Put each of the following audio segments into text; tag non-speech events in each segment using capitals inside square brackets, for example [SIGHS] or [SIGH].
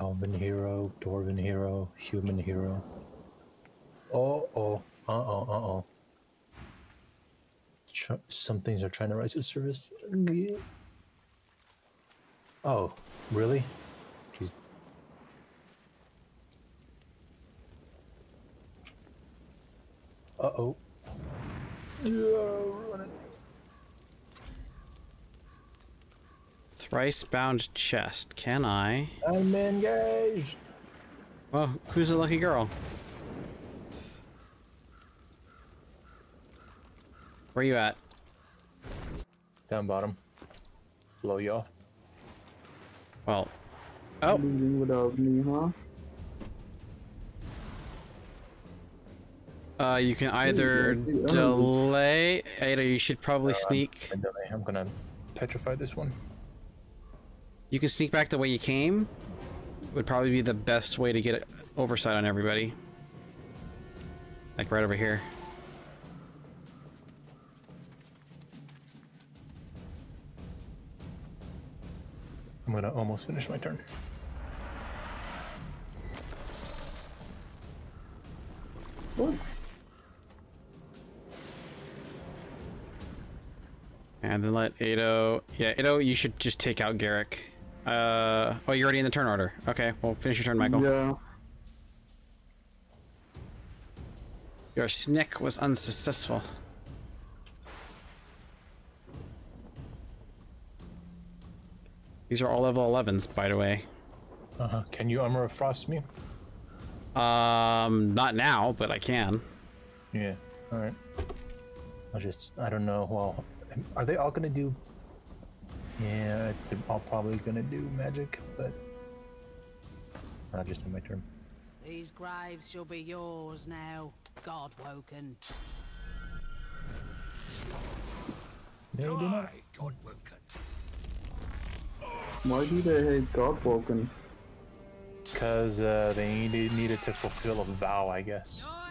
Elven hero, dwarven hero, human hero. Oh, oh, uh oh, uh oh. Tr- some things are trying to rise to service. Oh, really? He's. Uh oh. Thrice bound chest. Can I? I'm engaged. Well, who's the lucky girl? Where you at? Down bottom. Below y'all. Well. Oh. Leaving without me, huh? Uh, you can either I see enemies. delay. Ada, you should probably Uh, sneak. And then I'm gonna petrify this one. You can sneak back the way you came. Would probably be the best way to get oversight on everybody. Like right over here. I'm gonna almost finish my turn. What? And then let Ado. Yeah, Ado, you should just take out Garrick. Uh, oh, you're already in the turn order. Okay, well, finish your turn, Michael. Yeah. Your snick was unsuccessful. These are all level 11s, by the way. Uh huh. Can you armor of frost me? Um, not now, but I can. Yeah. All right. I just I don't know. Well, are they all gonna do? Yeah, I'm probably gonna do magic, but I'll just in my turn. These graves shall be yours now, God woken. They do not. Why do they hate Godwoken? Because uh, they needed, needed to fulfill a vow, I guess. Your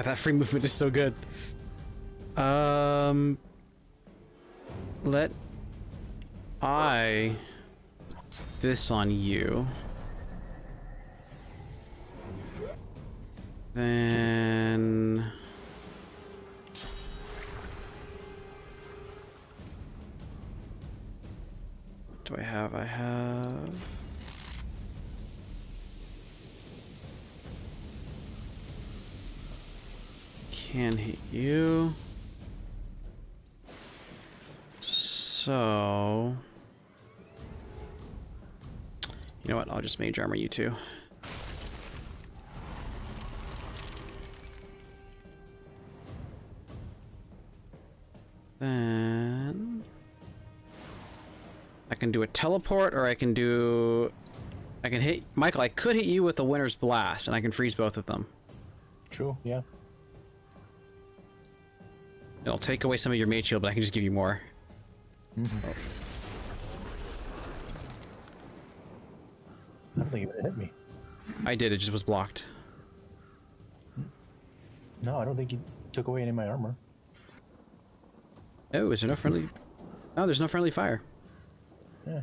God, that free movement is so good. Um, let I this on you. Then do I have? I have can hit you. So, you know what? I'll just mage armor you two. Then I can do a teleport, or I can do. I can hit Michael. I could hit you with the Winter's Blast, and I can freeze both of them. True. Yeah. It'll take away some of your mage shield, but I can just give you more. Mm-hmm. I don't think it hit me. I did. It just was blocked. No, I don't think you took away any of my armor. Oh, is there no friendly? Oh, there's no friendly fire. Yeah.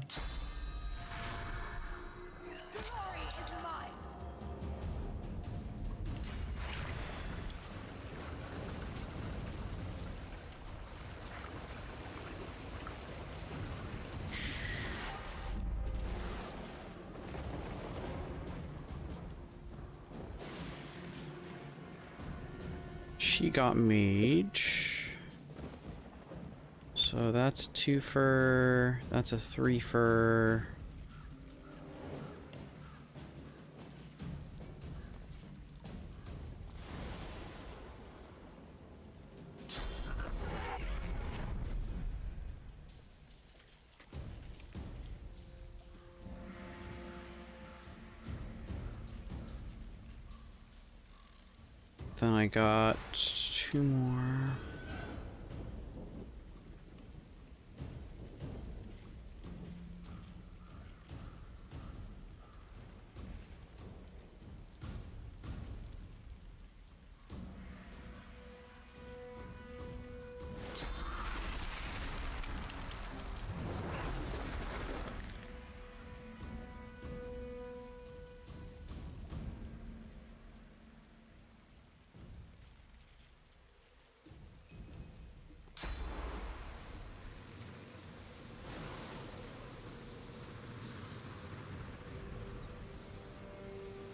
She got mage. So that's two for. That's a three for.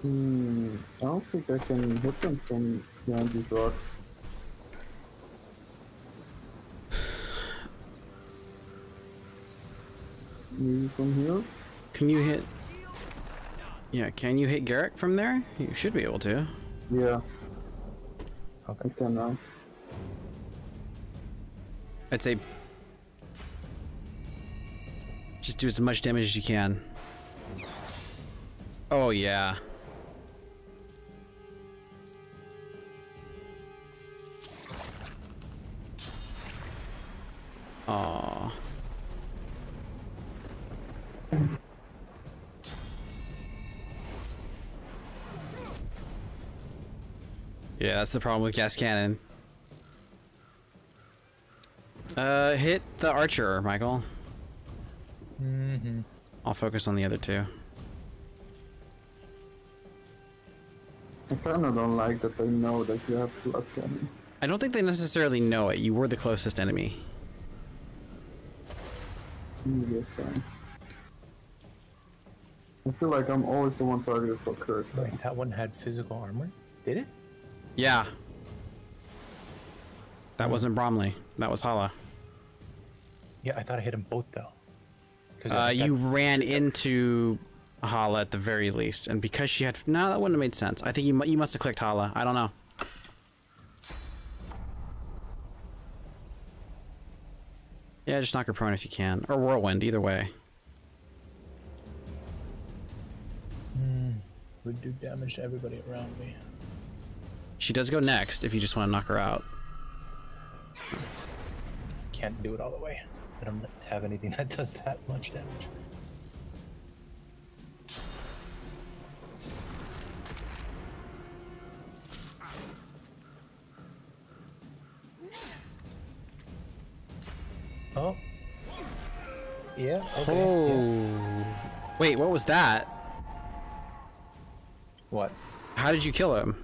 Hmm, I don't think I can hit them from behind these rocks. Maybe from here? Can you hit? Yeah, can you hit Garrick from there? You should be able to. Yeah, Fuck. I can now. I'd say just do as much damage as you can. Oh yeah. That's the problem with Glass Cannon. Uh, hit the archer, Michael. Mm-hmm. I'll focus on the other two. I kinda don't like that they know that you have plus cannon. I don't think they necessarily know it. You were the closest enemy. Yes, I I feel like I'm always the one targeted for curse. though. Wait, that one had physical armor? Did it? Yeah. That wasn't Bromley. That was Hala. Yeah, I thought I hit them both though. 'Cause I Uh, that- you ran into Hala at the very least, and because she had no, that wouldn't have made sense. I think you you must have clicked Hala. I don't know. Yeah, just knock her prone if you can, or whirlwind. Either way. would do damage to everybody around me. She does go next if you just want to knock her out. Can't do it all the way. I don't have anything that does that much damage. Oh. Yeah, okay. yeah. Oh. Wait, what was that? What? How did you kill him?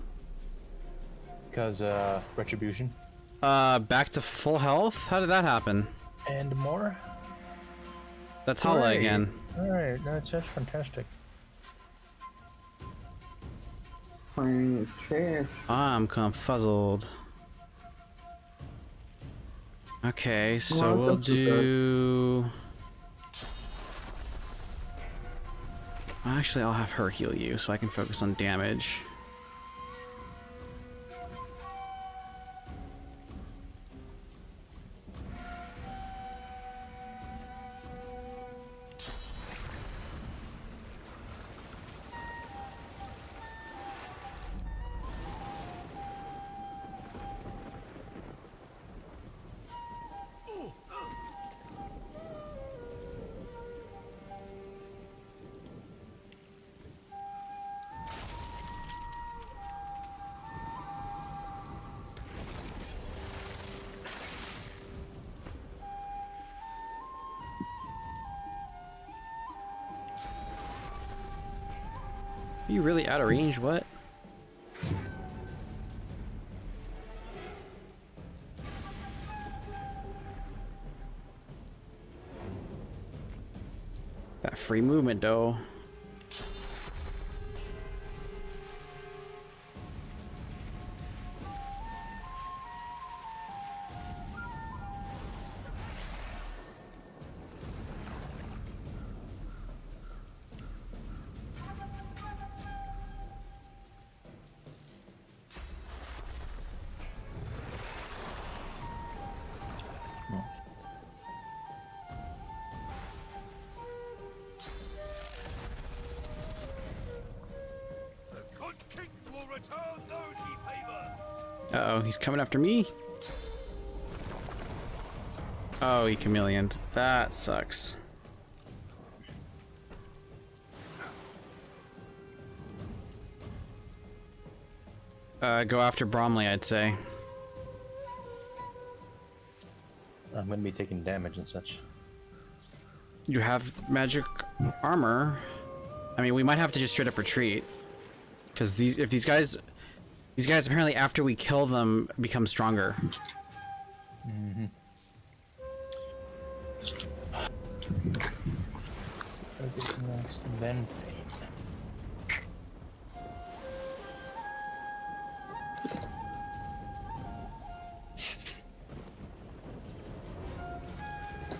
Because, uh, retribution. Uh, back to full health? How did that happen? And more? That's Hala Great. again. Alright, that's, that's fantastic. My trash. I'm confuzzled. Okay, so Well, we'll that's too do. Actually, I'll have her heal you so I can focus on damage. Out of range? What? That free movement, though. Uh oh, he's coming after me. Oh, he chameleoned. That sucks. Uh, go after Bromley, I'd say. I'm gonna be taking damage and such. You have magic armor. I mean, we might have to just straight up retreat. Because these, if these guys, these guys apparently after we kill them become stronger. Mm-hmm. Next, then.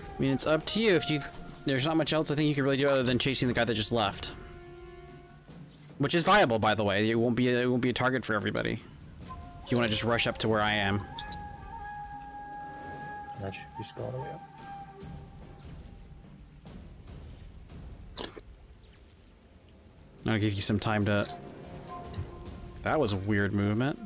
I mean, it's up to you if you. There's not much else I think you can really do other than chasing the guy that just left which is viable, by the way. It won't be a, it won't be a target for everybody. You want to just rush up to where I am. That should just go all the way up. I'll give you some time to. That was a weird movement.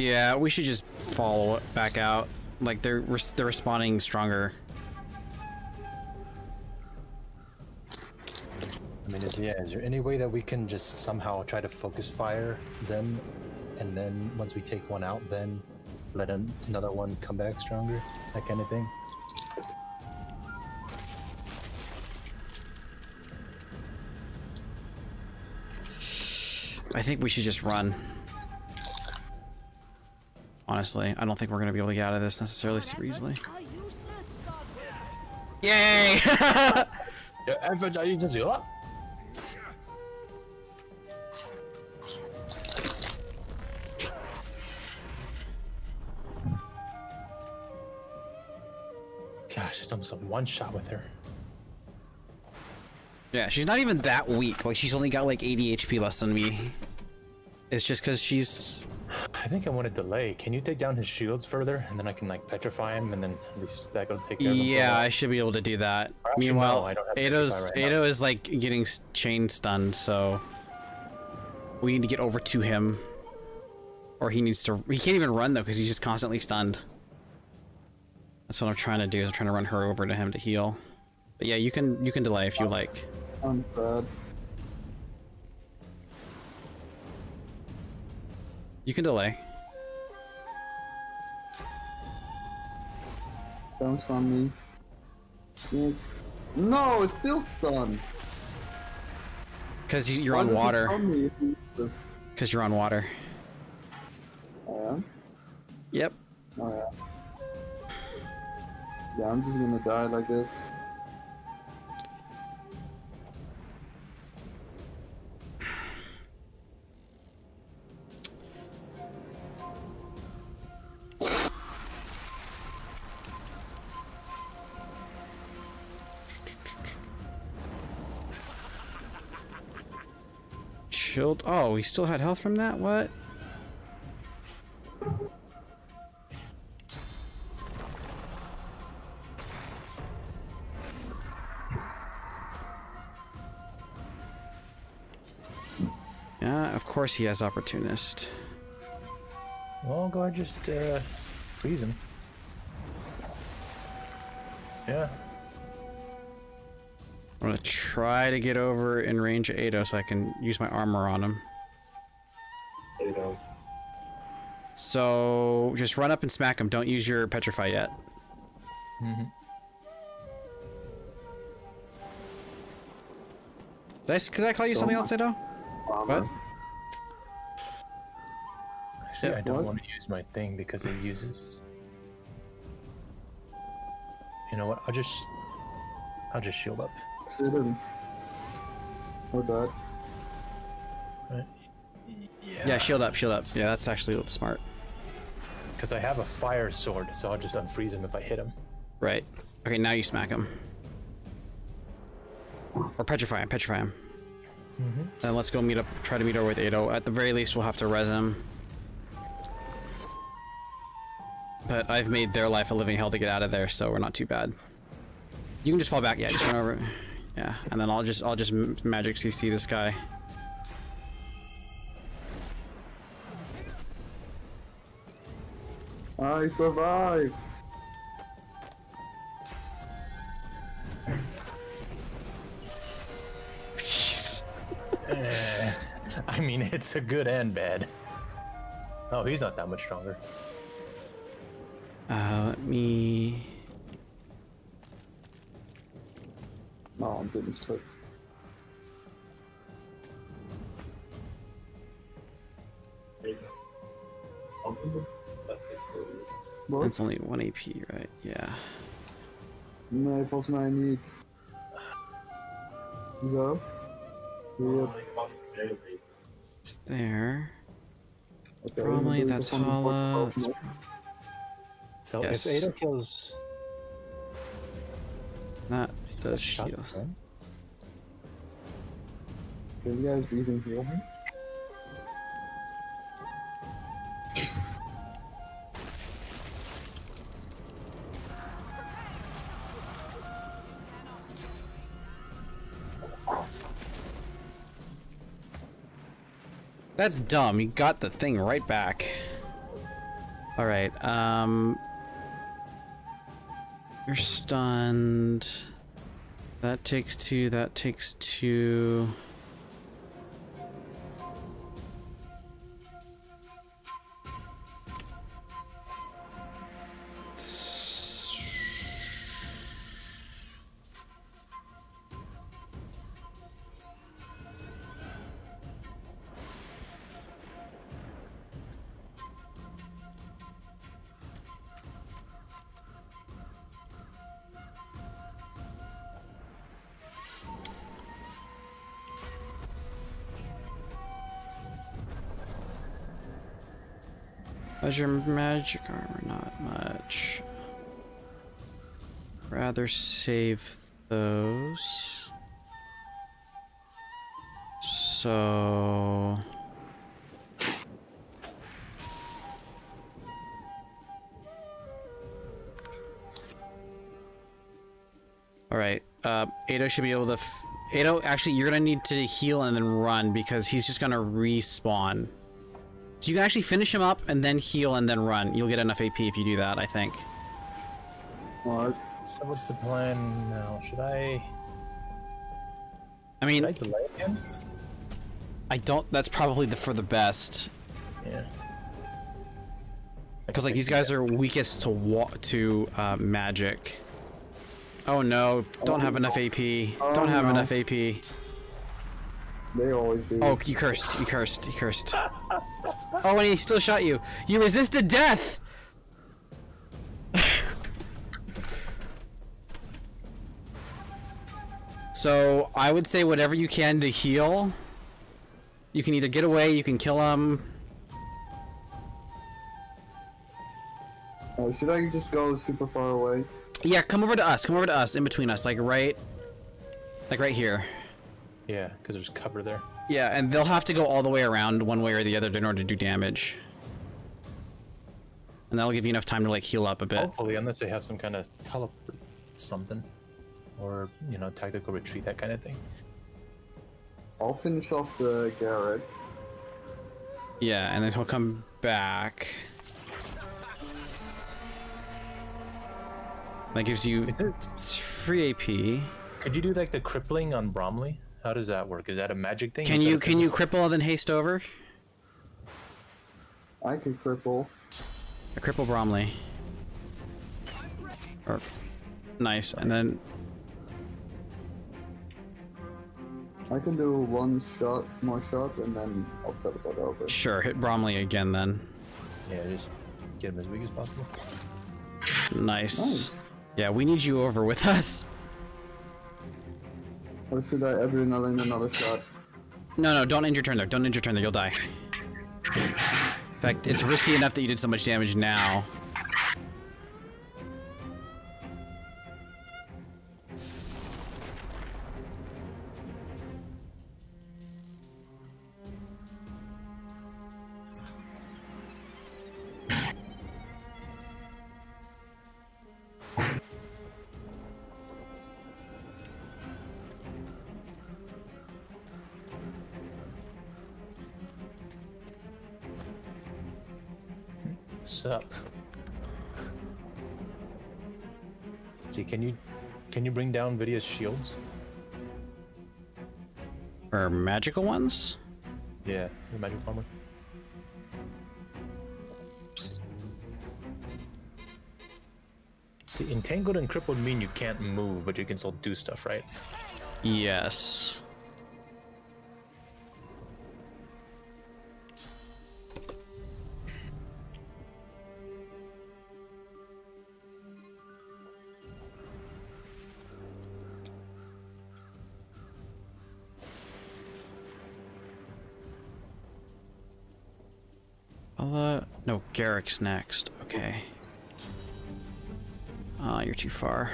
Yeah, we should just follow it back out. Like they're res- they're responding stronger. I mean, is yeah, is there any way that we can just somehow try to focus fire them, and then once we take one out, then let an- another one come back stronger, that kind of thing? I think we should just run. Honestly, I don't think we're gonna be able to get out of this necessarily super easily. Are useless, Godwoken. Yay! [LAUGHS] Yeah, efforts are used to. Gosh, it's almost a one shot with her. yeah, she's not even that weak. Like she's only got like 80 HP less than me. It's just because she's I think I want to delay. Can you take down his shields further, and then I can like petrify him, and then at least that will take care of him. for Yeah. I should be able to do that. Actually, Meanwhile, no, I Ado's right. Ado is like getting chain stunned, so we need to get over to him, or he needs to. He can't even run though because he's just constantly stunned. That's what I'm trying to do. Is I'm trying to run her over to him to heal. But yeah, you can you can delay if you like. I'm sad. You can delay. Bounce on me. Yes. No, it's still stunned. Cause you- you're Why on water. stun me if he uses- Cause you're on water. Oh, I am? Yep. Oh yeah. Yeah, I'm just gonna die like this. Chilled. Oh, he still had health from that. What? Yeah, of course he has opportunist. Well, go ahead, just uh, freeze him. Yeah. I'm gonna try to get over in range of Ado so I can use my armor on him. There you go. So just run up and smack him. Don't use your petrify yet. Mm-hmm. Did I, s- could I call you something else, Ado? Bomber. What? Actually, Yeah, I don't what? want to use my thing because it uses. You know what? I'll just. I'll just shield up. Shit him. Or that. Right? Yeah, shield up, shield up. Yeah, that's actually a little smart. Because I have a fire sword, so I'll just unfreeze him if I hit him. Right. Okay, now you smack him. Or petrify him, petrify him. Mm-hmm. Then let's go meet up, try to meet her with Ado. At the very least, we'll have to res him. But I've made their life a living hell to get out of there, so we're not too bad. You can just fall back. Yeah, just run over. Yeah, and then I'll just I'll just m- magic CC this guy. I survived. [LAUGHS] Eh, I mean, it's a good and bad. Oh, he's not that much stronger. Uh, let me. No, I'm getting stuck. What? It's only one AP, right? Yeah. Nee, volgens mij niet. Zo? Ja, It's there. oké. Probably dan doe ik that's Hala. pot It's. So Yes. if Ada kills, That does heal. So you guys even heal me? That's dumb. You got the thing right back. All right. Um. You're stunned. That takes two. That takes two. Your magic armor? Not much. Rather save those. So. All right. Uh, Ado should be able to. Ado, actually, you're gonna need to heal and then run because he's just gonna respawn. So you can actually finish him up and then heal and then run. You'll get enough AP if you do that, I think. Alright. So what's the plan now? Should I? I Should I mean, delay him? I don't. That's probably the for the best Yeah. because like these guys are weakest to wa- to uh, magic. Oh no! Don't have enough AP. Oh, Don't have no. enough AP. They always do. Oh, you cursed! You cursed! You cursed! Oh, and he still shot you. You resisted death. [LAUGHS] so I would say whatever you can to heal. You can either get away, you can kill him. Uh, should I just go super far away? Yeah, come over to us. Come over to us, in between us, like right, like right here. Yeah, because there's cover there. Yeah, and they'll have to go all the way around one way or the other in order to do damage. And that'll give you enough time to like heal up a bit. Hopefully, unless they have some kind of teleport something, or you know, tactical retreat, that kind of thing. I'll finish off the Garrick. Yeah, and then he'll come back. That gives you it's free AP. Could you do like the crippling on Bromley? How does that work? Is that a magic thing? Can you can you cripple and then haste over? I can cripple. A cripple Bromley. Or nice, and then I can do one shot, more shot, and then I'll teleport over. sure hit Bromley again. Then Yeah, just get him as weak as possible. nice. Nice. Yeah, we need you over with [LAUGHS] us. Or should I adrenaline another shot? No, no, don't end your turn there. Don't end your turn there. You'll die. In fact, it's risky enough that you did so much damage now. Shields? Or magical ones? Yeah, the magic armor. See, entangled and crippled mean you can't move, but you can still do stuff, right? Yes. No, Garrick's next. Okay. Ah, you're too far.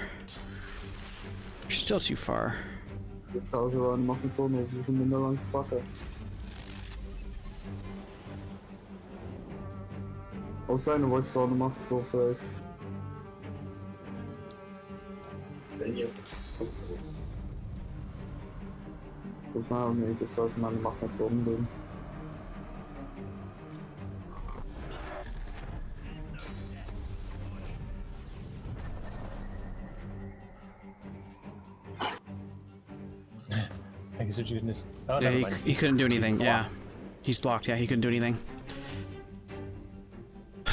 You're still too far. Ik zou zo aan de magneton of ze minder lang te pakken. Of zijn er wordt ze aan de magneton geweest? Volgens mij ook niet, ik zou ze maar aan de magneton doen. I guess you can just. Oh, Yeah, he, he couldn't do anything. Yeah. He's blocked. Yeah, he couldn't do anything.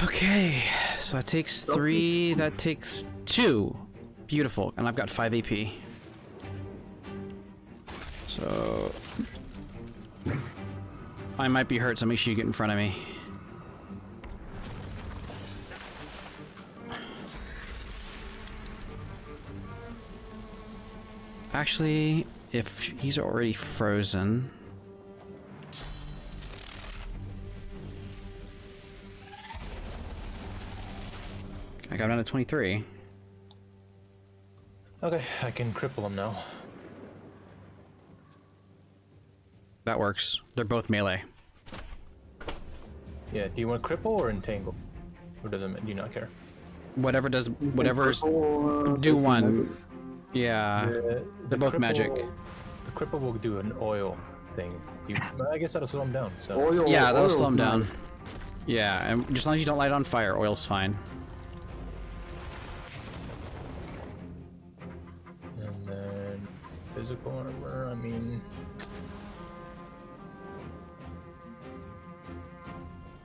Okay, so that takes three. That takes two. Beautiful. And I've got five AP. So. I might be hurt, so make sure you get in front of me. Actually, if he's already frozen. I got him down to 23. Okay, I can cripple him now. That works. They're both melee. Yeah, do you want cripple or entangle? Or does it, do you not care? Whatever does whatever's Cripple, uh, do one. magic. Yeah. The- they're both magic. The cripple will do an oil thing. Do you, I guess that'll slow him down. So Oil, Yeah, that'll slow him down. nice. Yeah, and just as long as you don't light it on fire, oil's fine. and then physical armor. I mean,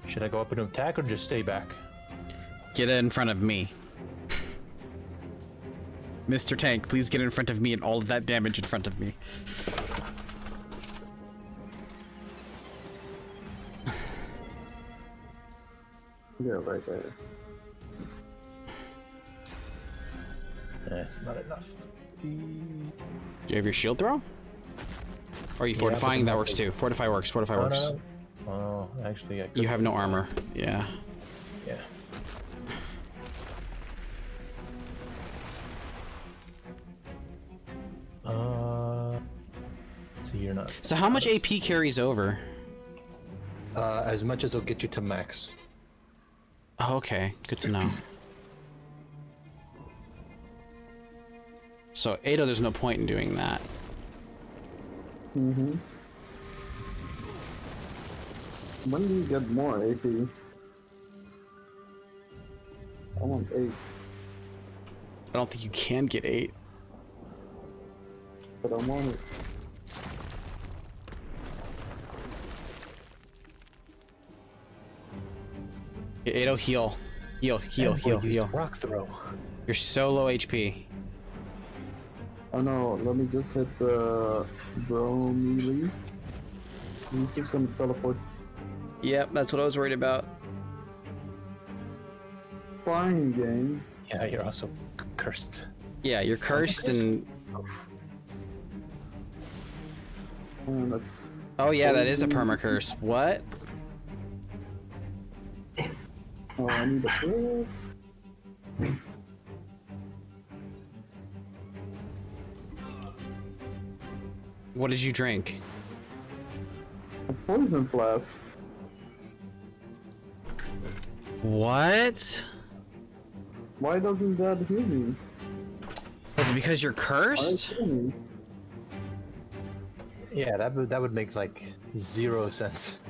should I go up and attack or just stay back? Get in front of me. Mr. Tank, please get in front of me and all of that damage in front of me. Yeah, right there. That's not enough. Do you have your shield throw? Or are you Yeah, fortifying? but That works too. Fortify works. Fortify No, no, works. no. Oh, actually, I could. You have no armor. Yeah. Yeah. So how much AP carries over? Uh, as much as it'll get you to max. Oh, okay. Good to know. So Ada, there's no point in doing that. Mm-hmm. When do you get more AP? I want eight, I don't think you can get eight. but I want it. Yeah, Ada, heal. Heal, heal, And heal, heal. Rock throw. You're so low HP. Oh no, let me just hit the Bromley. He's just gonna teleport. Yep, that's what I was worried about. Fine game. Yeah, you're also cursed. Yeah, you're cursed and And that's oh yeah, that is a perma curse. What? Oh I need a this. What did you drink? A poison flask. What? Why doesn't that heal me? Was it because you're cursed? is it heal me? Yeah, that would that would make like zero sense.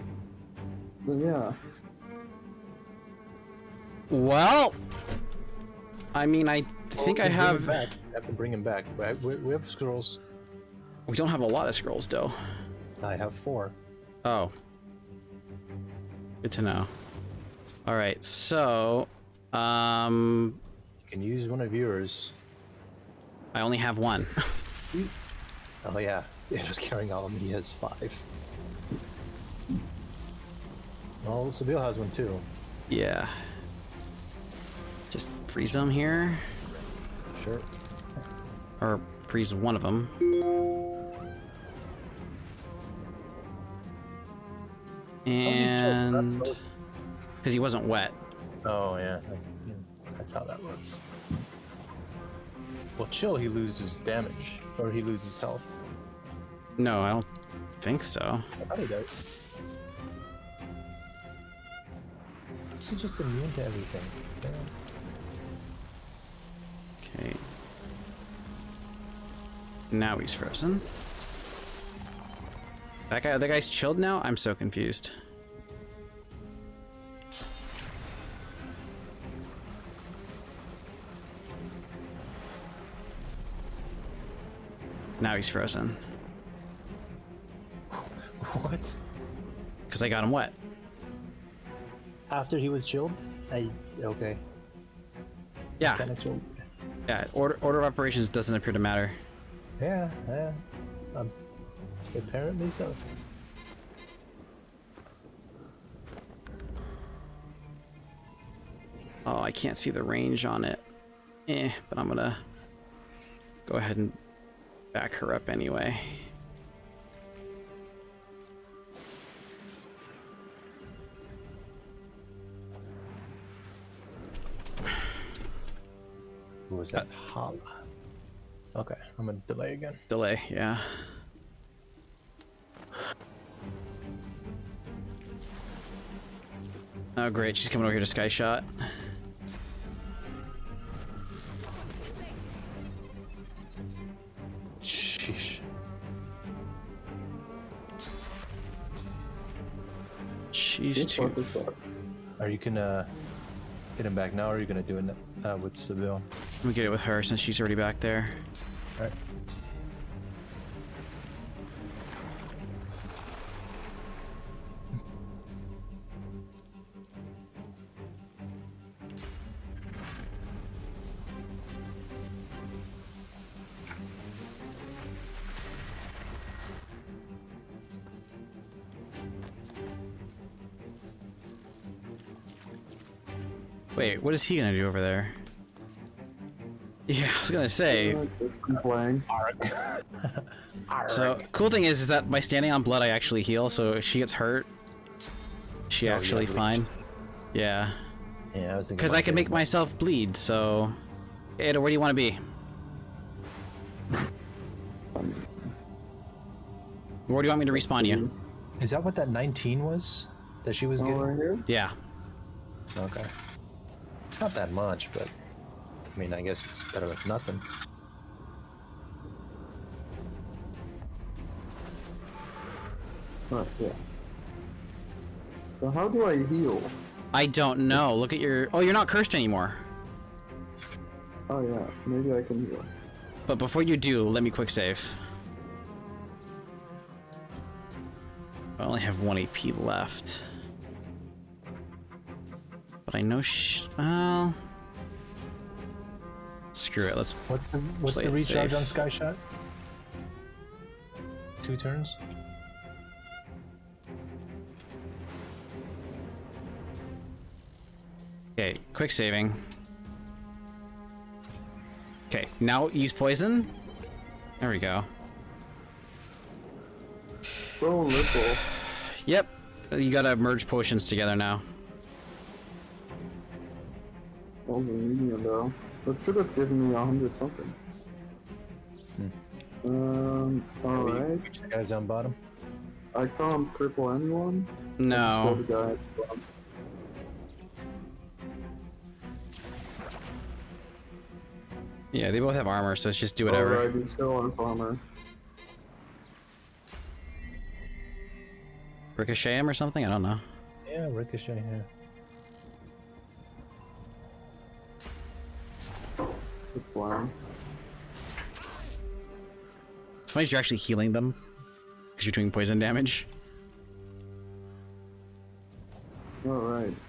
Yeah. Well, I mean, I think I Bring have. Back. I have to bring him back. We, we, have scrolls. We don't have a lot of scrolls, though. I have four. Oh. Good to know. All right, so, um, You can use one of yours. I only have one. [LAUGHS] Oh yeah, [LAUGHS] yeah, just carrying all of them. He has five. Well, Sebille has one too. yeah. Just freeze them here, Sure. or freeze one of them. Oh, and because he wasn't wet. Oh yeah, that's how that works. Well, chill. He loses damage, or he loses health. No, I don't think so. I thought he does. He's just immune to everything. Yeah. Now he's frozen. That guy, the guy's chilled now. I'm so confused. Now he's frozen What? because I got him wet. After he was chilled? I okay. Yeah, Kind of chilled. yeah. Order order of operations doesn't appear to matter. Yeah, yeah. Um, apparently so. Oh, I can't see the range on it. Eh, but I'm gonna go ahead and back her up anyway. Who was that? Hala. Okay, I'm gonna delay again. Delay, yeah. Oh great, she's coming over here to Sky Shot. Sheesh. She's too. Are you gonna hit him back now, or are you gonna do it uh, with Sebille? Let me get it with her since she's already back there. What is he gonna do over there? Yeah, I was gonna say. So cool thing is, is that by standing on blood, I actually heal. So if she gets hurt, she Oh, actually bleach. fine. Yeah, Yeah, I was thinking. because I can make getting- myself bleed. So, Ada, where do you want to be? Where do you want me to respawn you? Is that what that 19 was? That she was Oh, getting? right here? Yeah. Okay. It's not that much, but I mean, I guess it's better than nothing. Right, yeah. So how do I heal? I don't know. Look at your. Oh, you're not cursed anymore. Oh yeah, maybe I can heal. But before you do, let me quick save. I only have one AP left. But I know sh- well... Screw it, let's... What's the what's Play the recharge safe. on Sky Shot? Two turns. Okay, quick saving. Okay, now use poison. There we go. So little. [SIGHS] Yep, you gotta merge potions together now. Only medium though. That should have given me a hundred something. Um. All We- right. we check Guys down bottom. I can't cripple anyone. No. the guy. at the. Yeah, they both have armor, so let's just do whatever. Alright, he still has armor. Ricochet him or something? I don't know. Yeah, ricochet. Yeah. Plan. It's funny you're actually healing them because you're doing poison damage. Alright. I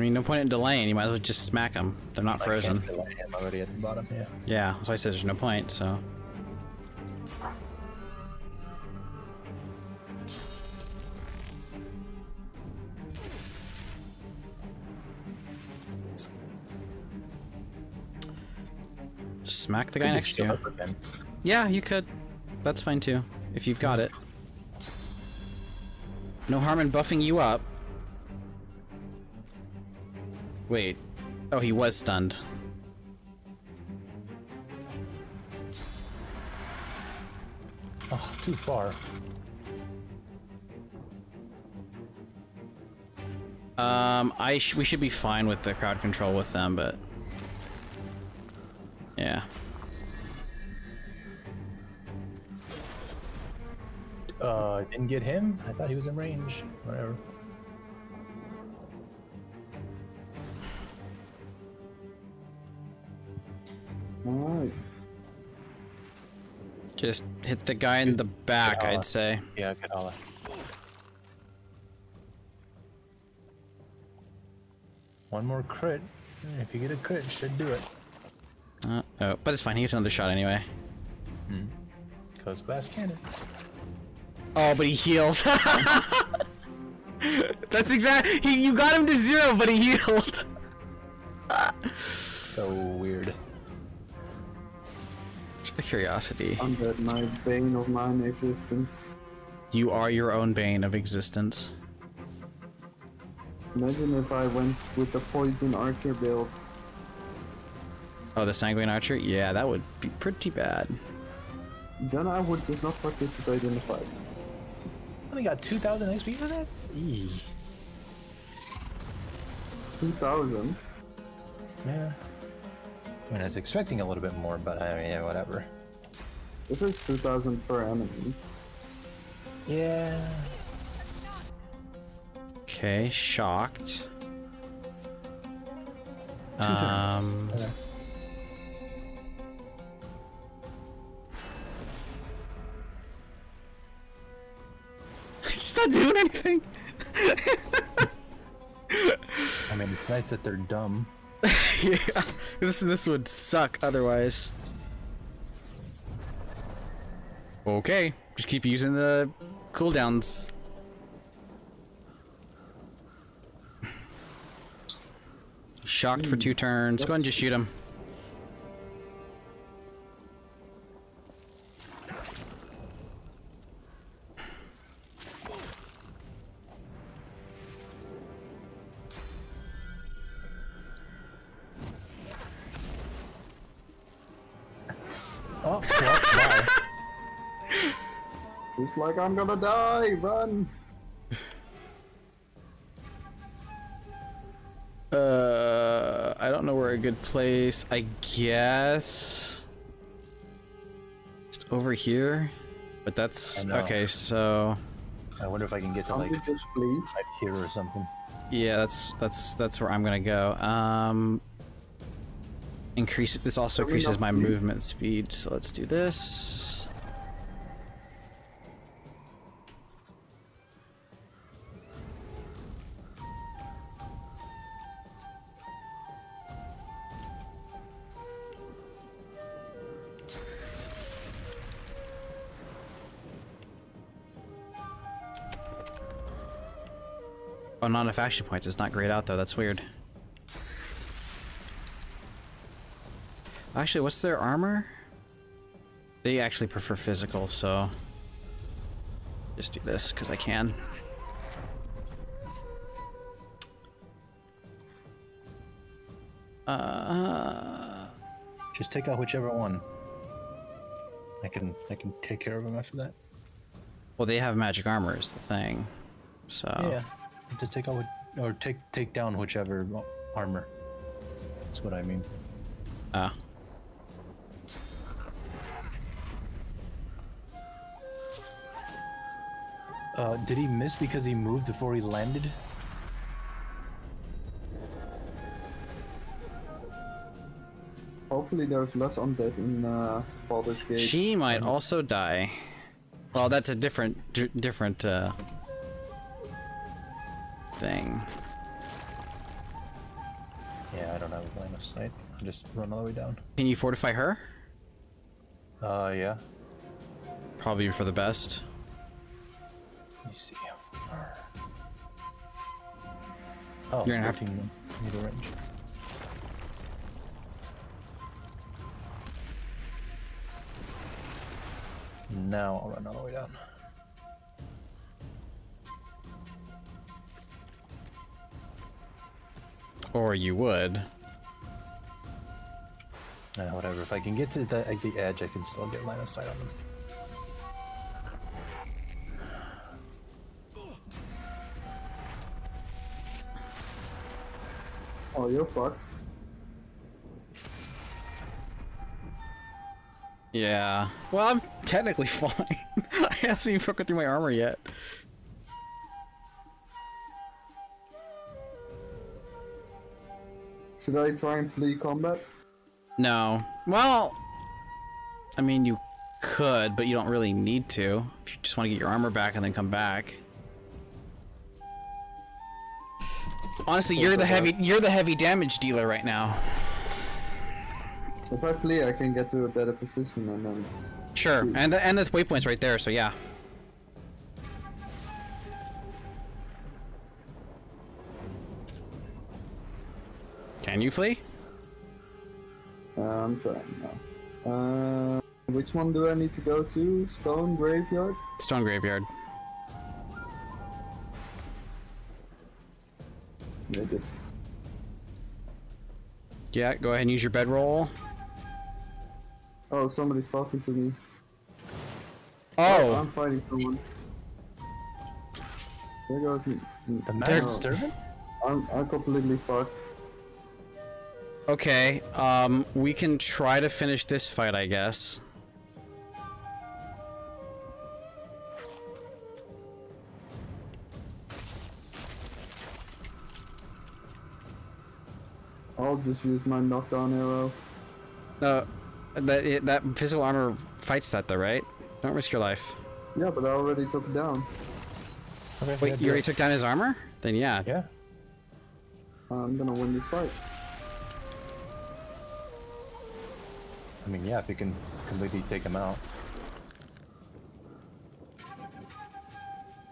mean, no point in delaying. You might as well just smack them. They're not I frozen. can't delay him already at the bottom. Yeah. Yeah, that's why I said there's no point. So. Just smack the guy Could next to you. shove up again. Yeah, you could. That's fine too, if you've got it. No harm in buffing you up. Wait. Oh, he was stunned. Oh, too far. Um, I sh we should be fine with the crowd control with them, but yeah. Uh, didn't get him. I thought he was in range. Whatever. Alright. Just hit the guy in the back, Yeah. I'd say. Yeah, Kadala. One more crit. If you get a crit, should do it. Uh, oh, but it's fine. He gets another shot anyway. Close glass cannon. Oh, but he healed. [LAUGHS] That's exact. He, you got him to zero, but he [LAUGHS] healed. So weird. Just a curiosity. I'm dead, my bane of mine existence. You are your own bane of existence. Imagine if I went with the poison archer build. Oh, the sanguine archer? Yeah, that would be pretty bad. Then I would just not participate in the fight. Only got 2,000 XP for that? Eee. 2000? Yeah. I mean, I was expecting a little bit more, but I mean, yeah, whatever. This is 2000 per enemy. Yeah. Okay, shocked. turns. Um, Okay. [LAUGHS] he's not doing anything. I mean, it's nice that they're dumb. [LAUGHS] yeah, this this would suck otherwise. Okay, just keep using the cooldowns. Shocked for two turns. Go ahead and just shoot him. Oh, well, bye. It's like I'm gonna die, run! [LAUGHS] Uh, I don't know where a good place. I guess just over here. But that's okay. So I wonder if I can get to Can't like just flee? right here or something. yeah, that's that's that's where I'm gonna go. Um, increase. This also increases my movement speed. So let's do this. Oh, not enough action points. It's not grayed out though. That's weird. Actually, what's their armor? They actually prefer physical, so just do this because I can. Uh, Just take out whichever one. I can I can take care of them after that. well, they have magic armor is the thing, so Yeah. Just take out or take take down whichever armor. That's what I mean. Ah. Uh, did he miss because he moved before he landed? Hopefully there's less undead in uh, Baldur's Gate. She might also die. Well, that's a different, different uh, thing. Yeah, I don't have a line of sight. I'll just run all the way down. Can you fortify her? Uh, yeah. Probably for the best. Let me see how far. Oh, You're gonna have 15 meter range. Now I'll run all the way down. Or you would. Nah, whatever. If I can get to the, like, the edge, I can still get line of sight on them. Oh, you're fucked. Yeah. Well, I'm technically [LAUGHS] fine. I haven't even broken through my armor yet. Should I try and flee combat? No. Well, I mean, you could, but you don't really need to. If you just want to get your armor back and then come back. Honestly, you're the heavy you're the heavy damage dealer right now. If I flee, I can get to a better position and then. Sure, Shoot. and the, and the waypoint's right there, so yeah. Can you flee? Uh, I'm trying now. Uh, which one do I need to go to? Stone Graveyard? Stone Graveyard. Maybe. Yeah, go ahead and use your bedroll. Oh, somebody's talking to me. Oh, I'm fighting someone. There goes me. The No, masked servant? I'm, I'm completely fucked. okay. Um, we can try to finish this fight, I guess. Just use my knockdown arrow. Uh, that it, that physical armor fights that though, right? Don't risk your life. Yeah, but I already took it down. Okay, Wait, yeah, you already it. took down his armor? Then yeah. Yeah. I'm gonna win this fight. I mean, yeah, if you can completely take him out.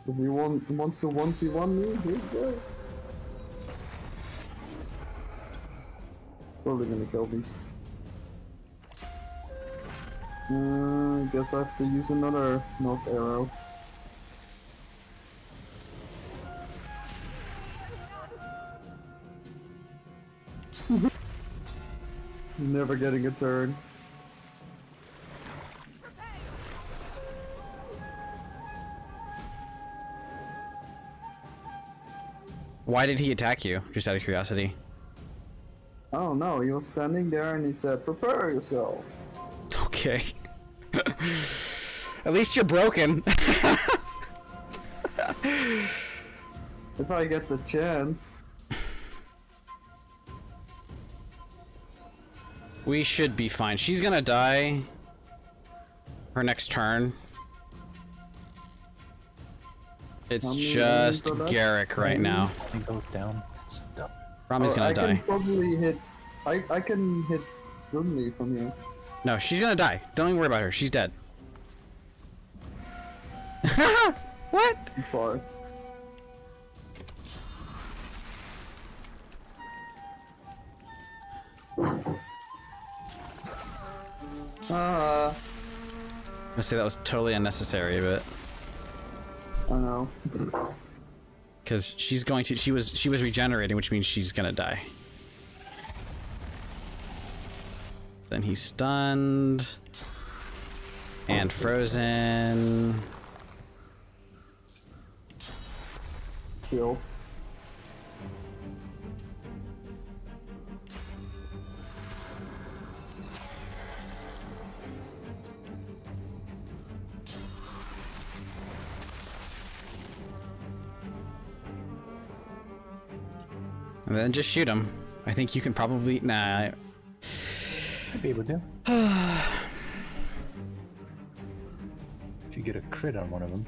If he want, wants to 1v1 me, here you Probably gonna kill these. Uh, guess I have to use another north arrow. [LAUGHS] Never getting a turn. Why did he attack you? Just out of curiosity. I don't know, he was standing there and he said, prepare yourself. Okay. At least you're broken. If I get the chance. we should be fine. She's gonna die. Her next turn. It's just enemies are left? Garrick right now. He goes down. Rami's Oh, gonna I die. can probably hit. I I can hit Bromley from here. No, she's gonna die. Don't even worry about her. She's dead. [LAUGHS] what? I'm far. Ah, I'm say that was totally unnecessary, but I know. [LAUGHS] because she's going to, she was, she was regenerating, which means she's gonna die. Then he's stunned and frozen. Shield. Then just shoot him. I think you can probably nah. I'd be able to. [SIGHS] if you get a crit on one of them.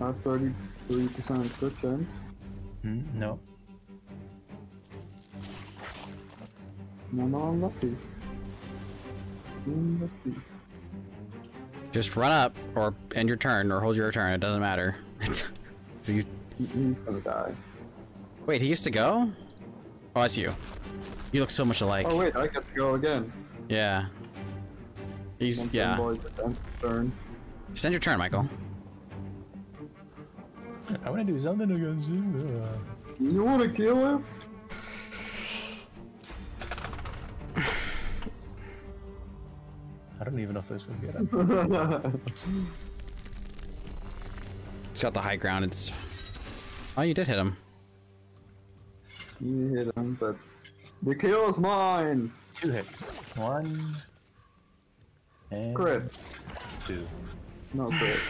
I have 33% crit chance. Hmm? No. No, no, I'm lucky. I'm lucky. Just run up or end your turn or hold your turn. It doesn't matter. He's- He- He's gonna die. Wait, he gets to go? Oh, that's you. You look so much alike. Oh wait, I get to go again. Yeah. He's Once yeah. Boy just ends his turn. Send your turn, Michael. I want to do something against you. Uh, You wanna kill him? [SIGHS] I don't even know if this would get [LAUGHS] him. He's got the high ground. It's. Oh, you did hit him. you hit him, but the kill is mine. Two hits. One. And Crit. two. No crit.